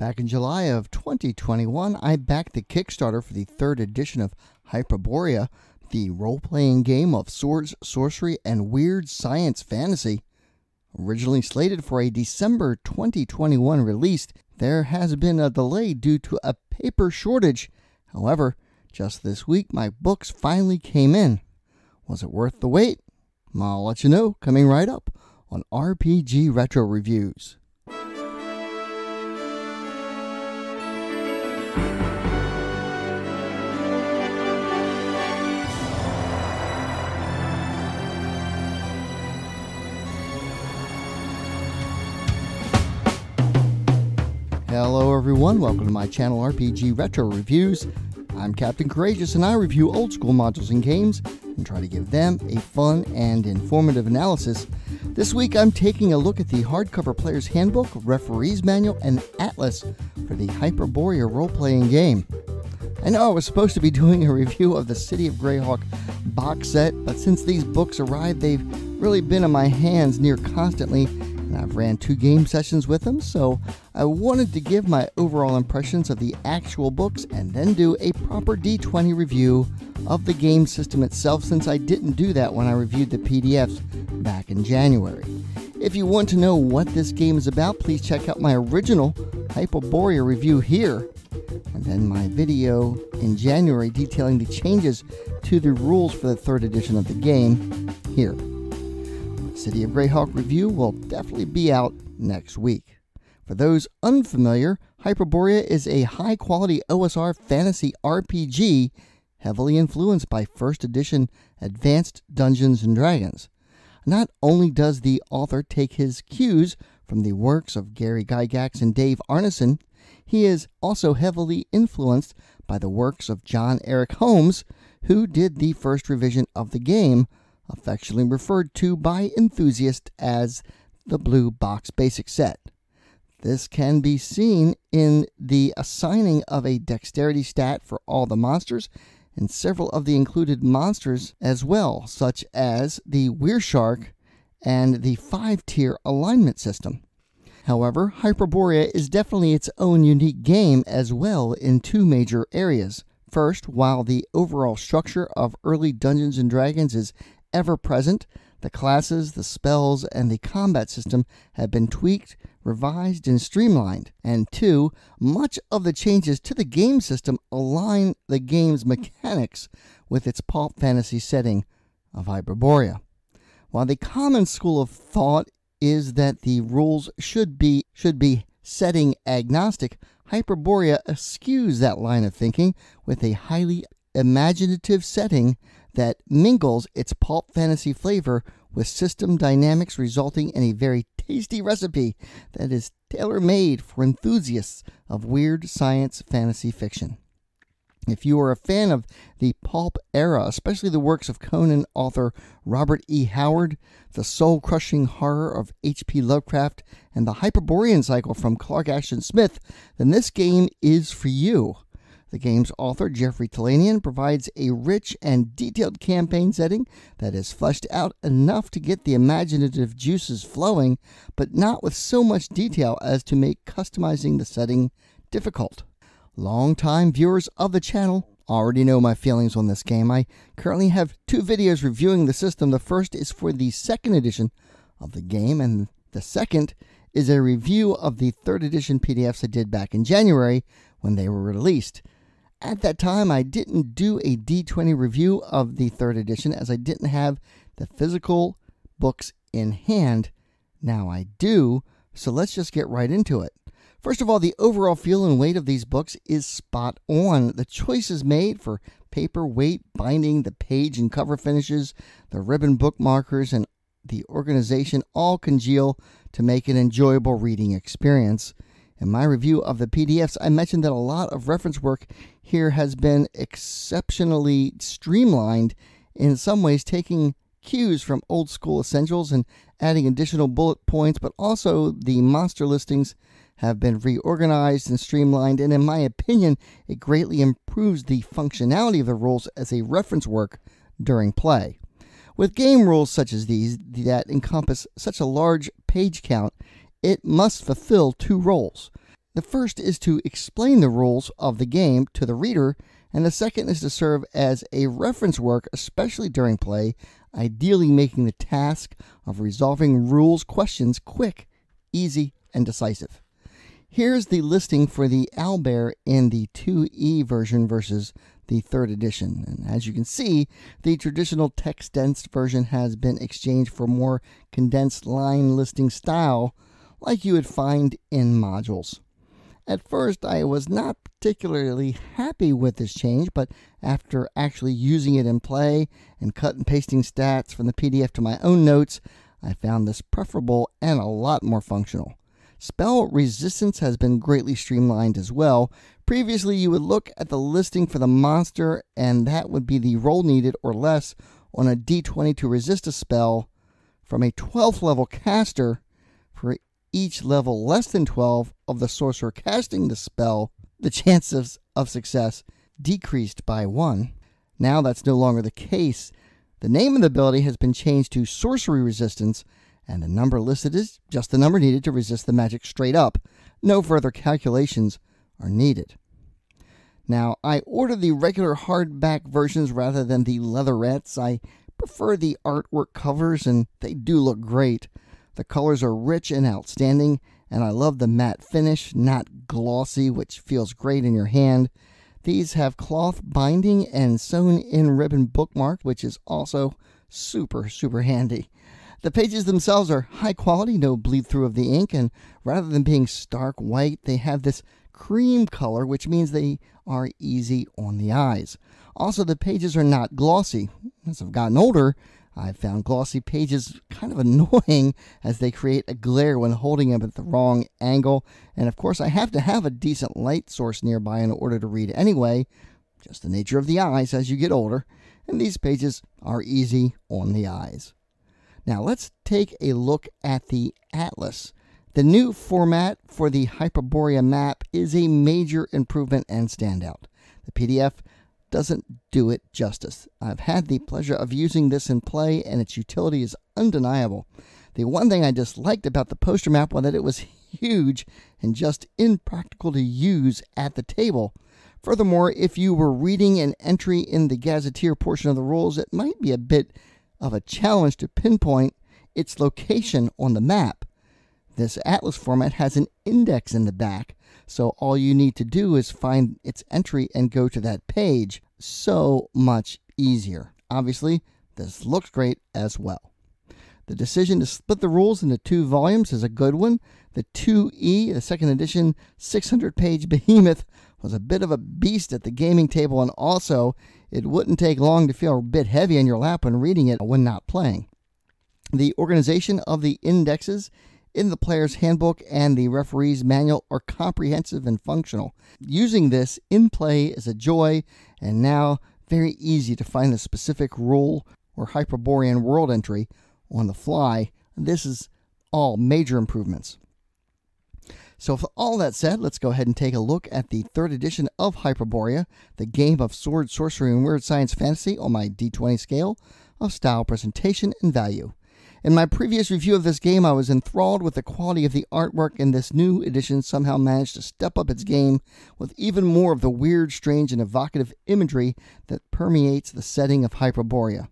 Back in July of 2021, I backed the Kickstarter for the third edition of Hyperborea, the role playing game of swords, sorcery, and weird science fantasy. Originally slated for a December 2021 release, there has been a delay due to a paper shortage. However, just this week, my books finally came in. Was it worth the wait? I'll let you know coming right up on RPG Retro Reviews. Hello everyone, welcome to my channel RPG Retro Reviews. I'm Captain Courageous and I review old school modules and games and try to give them a fun and informative analysis. This week I'm taking a look at the hardcover player's handbook, referee's manual, and atlas for the Hyperborea role-playing game. I know I was supposed to be doing a review of the City of Greyhawk box set, but since these books arrived, they've really been in my hands near constantly and I've ran two game sessions with them, so I wanted to give my overall impressions of the actual books and then do a proper D20 review of the game system itself since I didn't do that when I reviewed the PDFs back in January. If you want to know what this game is about, please check out my original Hyperborea review here, and then my video in January detailing the changes to the rules for the third edition of the game here. City of Greyhawk review will definitely be out next week. For those unfamiliar, Hyperborea is a high quality OSR fantasy RPG heavily influenced by first edition Advanced Dungeons and Dragons. Not only does the author take his cues from the works of Gary Gygax and Dave Arneson, he is also heavily influenced by the works of John Eric Holmes, who did the first revision of the game affectionately referred to by enthusiasts as the Blue Box Basic Set. This can be seen in the assigning of a dexterity stat for all the monsters and several of the included monsters as well, such as the Weirshark and the five tier alignment system. However, Hyperborea is definitely its own unique game as well in two major areas. First, while the overall structure of early Dungeons and Dragons is ever present, the classes, the spells, and the combat system have been tweaked, revised, and streamlined. And two, much of the changes to the game system align the game's mechanics with its pulp fantasy setting of Hyperborea. While the common school of thought is that the rules should be should be setting agnostic, Hyperborea eschews that line of thinking with a highly imaginative setting that mingles its pulp fantasy flavor with system dynamics, resulting in a very tasty recipe that is tailor made for enthusiasts of weird science fantasy fiction. If you are a fan of the pulp era, especially the works of Conan author Robert E. Howard, the soul crushing horror of H.P. Lovecraft, and the Hyperborean cycle from Clark Ashton Smith, then this game is for you. The game's author, Jeffrey Talanian, provides a rich and detailed campaign setting that is fleshed out enough to get the imaginative juices flowing, but not with so much detail as to make customizing the setting difficult. Longtime viewers of the channel already know my feelings on this game. I currently have two videos reviewing the system. The first is for the second edition of the game, and the second is a review of the third edition PDFs I did back in January when they were released. At that time, I didn't do a D20 review of the third edition as I didn't have the physical books in hand. Now I do, so let's just get right into it. First of all, the overall feel and weight of these books is spot on. The choices made for paper weight, binding, the page and cover finishes, the ribbon bookmarkers, and the organization all congeal to make an enjoyable reading experience. In my review of the PDFs, I mentioned that a lot of reference work here has been exceptionally streamlined, in some ways taking cues from old school essentials and adding additional bullet points, but also the monster listings have been reorganized and streamlined, and in my opinion, it greatly improves the functionality of the rules as a reference work during play. With game rules such as these that encompass such a large page count, it must fulfill two roles. The first is to explain the rules of the game to the reader, and the second is to serve as a reference work, especially during play, ideally making the task of resolving rules questions quick, easy, and decisive. Here's the listing for the Owlbear in the 2E version versus the third edition. And as you can see, the traditional text dense version has been exchanged for more condensed line listing style like you would find in modules. At first, I was not particularly happy with this change, but after actually using it in play and cut and pasting stats from the PDF to my own notes, I found this preferable and a lot more functional. Spell resistance has been greatly streamlined as well. Previously, you would look at the listing for the monster, and that would be the roll needed or less on a d20 to resist a spell from a 12th level caster for each level less than 12 of the sorcerer casting the spell, the chances of success decreased by 1. Now that's no longer the case. The name of the ability has been changed to Sorcery Resistance, and the number listed is just the number needed to resist the magic straight up. No further calculations are needed. Now, I ordered the regular hardback versions rather than the leatherettes. I prefer the artwork covers, and they do look great. The colors are rich and outstanding, and I love the matte finish, not glossy, which feels great in your hand. These have cloth binding and sewn in ribbon bookmark, which is also super, super handy. The pages themselves are high quality, no bleed through of the ink, and rather than being stark white, they have this cream color, which means they are easy on the eyes. Also, the pages are not glossy. As I've gotten older, I've found glossy pages kind of annoying as they create a glare when holding them at the wrong angle. And of course, I have to have a decent light source nearby in order to read anyway. Just the nature of the eyes as you get older. And these pages are easy on the eyes. Now let's take a look at the atlas. The new format for the Hyperborea map is a major improvement and standout. The PDF doesn't do it justice. I've had the pleasure of using this in play, and its utility is undeniable. The one thing I disliked about the poster map was that it was huge and just impractical to use at the table. Furthermore, if you were reading an entry in the gazetteer portion of the rules, it might be a bit of a challenge to pinpoint its location on the map. This atlas format has an index in the back, so all you need to do is find its entry and go to that page. So much easier. Obviously, this looks great as well. The decision to split the rules into two volumes is a good one. The 2E, the second edition 600 page behemoth, was a bit of a beast at the gaming table, and also it wouldn't take long to feel a bit heavy on your lap when reading it when not playing. The organization of the indexes in the player's handbook and the referee's manual are comprehensive and functional. Using this in play is a joy, and now very easy to find the specific rule or Hyperborean world entry on the fly. This is all major improvements. So, with all that said, let's go ahead and take a look at the third edition of Hyperborea, the game of sword, sorcery, and weird science fantasy on my D20 scale of style, presentation, and value. In my previous review of this game, I was enthralled with the quality of the artwork, and this new edition somehow managed to step up its game with even more of the weird, strange, and evocative imagery that permeates the setting of Hyperborea.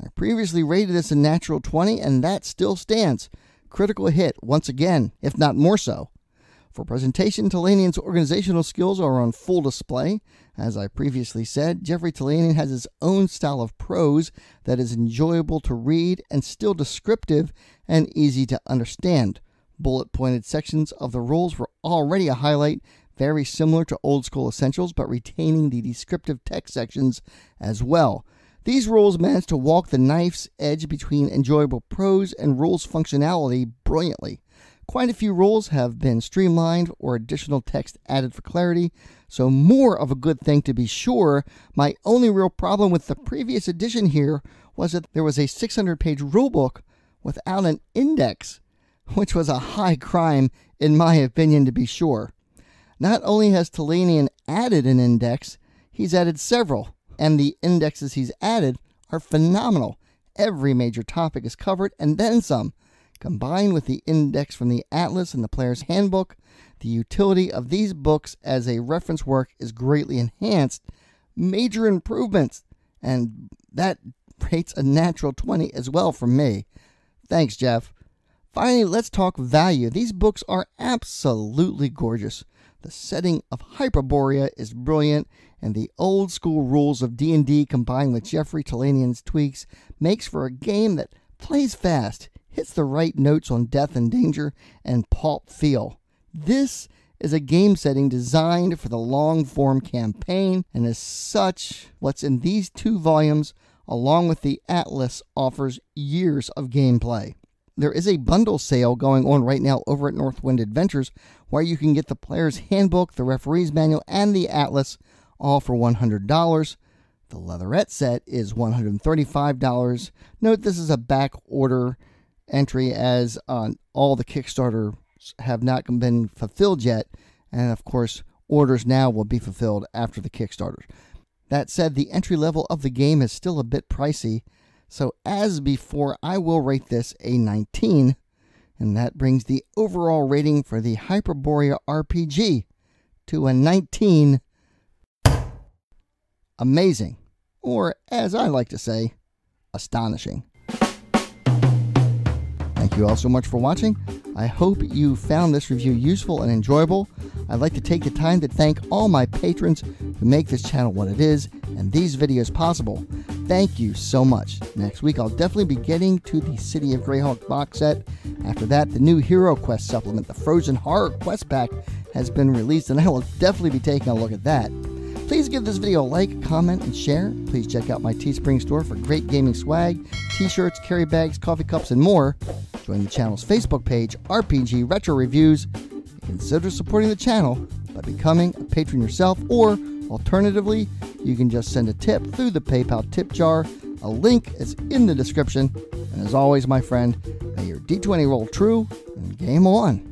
I previously rated this a natural 20, and that still stands. Critical hit, once again, if not more so. For presentation, Talanian's organizational skills are on full display. As I previously said, Jeffrey Talanian has his own style of prose that is enjoyable to read and still descriptive and easy to understand. Bullet pointed sections of the rules were already a highlight, very similar to old school essentials, but retaining the descriptive text sections as well. These rules managed to walk the knife's edge between enjoyable prose and rules functionality brilliantly. Quite a few rules have been streamlined or additional text added for clarity, so more of a good thing to be sure. My only real problem with the previous edition here was that there was a 600 page rulebook without an index, which was a high crime, in my opinion, to be sure. Not only has Talanian added an index, he's added several, and the indexes he's added are phenomenal. Every major topic is covered, and then some. Combined with the index from the Atlas and the Player's Handbook, the utility of these books as a reference work is greatly enhanced. Major improvements, and that rates a natural 20 as well for me. Thanks, Jeff. Finally, let's talk value. These books are absolutely gorgeous. The setting of Hyperborea is brilliant, and the old school rules of D&D combined with Jeffrey Talanian's tweaks makes for a game that plays fast, hits the right notes on death and danger, and pulp feel. This is a game setting designed for the long form campaign, and as such, what's in these two volumes, along with the Atlas, offers years of gameplay. There is a bundle sale going on right now over at Northwind Adventures where you can get the player's handbook, the referee's manual, and the atlas all for $100. The leatherette set is $135. Note this is a back order entry as uh, all the Kickstarter have not been fulfilled yet. And of course, orders now will be fulfilled after the Kickstarter. That said, the entry level of the game is still a bit pricey. So, as before, I will rate this a 19, and that brings the overall rating for the Hyperborea RPG to a 19. Amazing, or as I like to say, astonishing. Thank you all so much for watching. I hope you found this review useful and enjoyable. I'd like to take the time to thank all my patrons who make this channel what it is and these videos possible. Thank you so much. Next week, I'll definitely be getting to the City of Greyhawk box set. After that, the new Hero Quest supplement, the Frozen Horror Quest Pack, has been released, and I will definitely be taking a look at that. Please give this video a like, comment, and share. Please check out my Teespring store for great gaming swag, t-shirts, carry bags, coffee cups, and more. Join the channel's Facebook page, RPG Retro Reviews. Consider supporting the channel by becoming a patron yourself, or alternatively, you can just send a tip through the PayPal tip jar. A link is in the description. And as always, my friend, may your D20 roll true and game on.